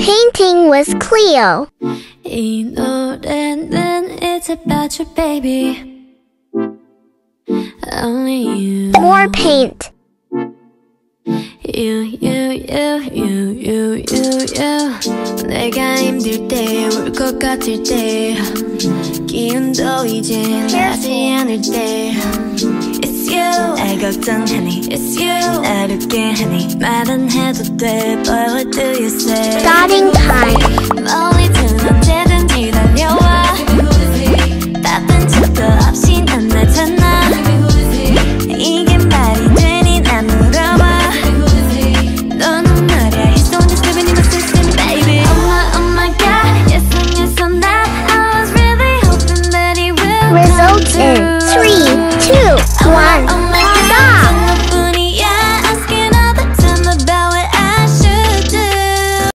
Painting with Cleo. 이 노래는 It's about you baby Only you More paint. You, you, you, you, you, you, you 내가 힘들 때, 울 것 같을 때 기운도 이제 나지 않을 때 It's you 날 걱정하니? It's you. 말은 해도 돼. What do you say? Starting time. 멀리 언제든지 척도 없이 난 이게 말이 되니 물어봐. 너는 It's only living in the system baby. Oh my oh my god Yes yes that I was really hoping that it will Result in 3, 2,